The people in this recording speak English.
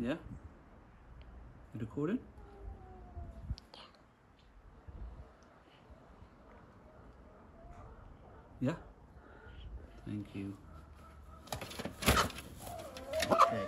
Yeah? You recording? Yeah? Thank you. Okay.